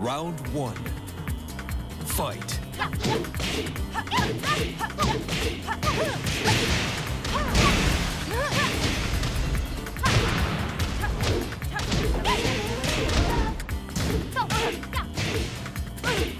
Round one. Fight.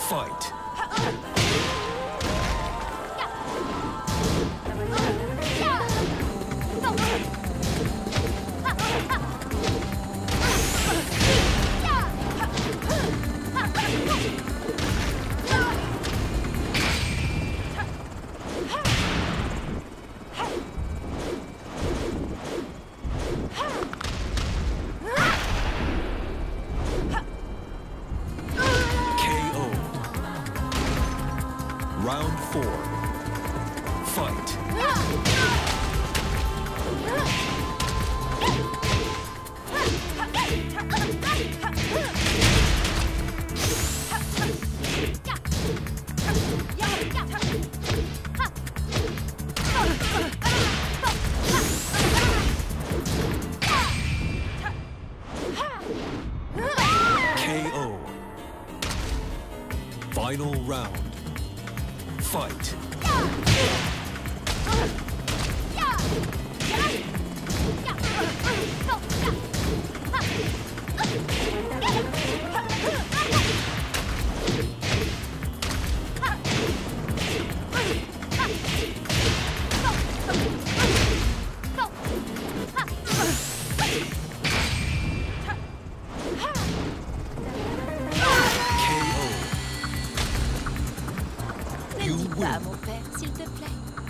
Fight. Round four. Fight. KO. Final round. Fight. Là, mon père, s'il te plaît.